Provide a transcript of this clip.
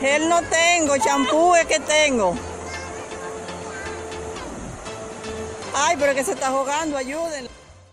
Gel no tengo, champú es que tengo. Ay, pero que se está jugando, ayúdenlo.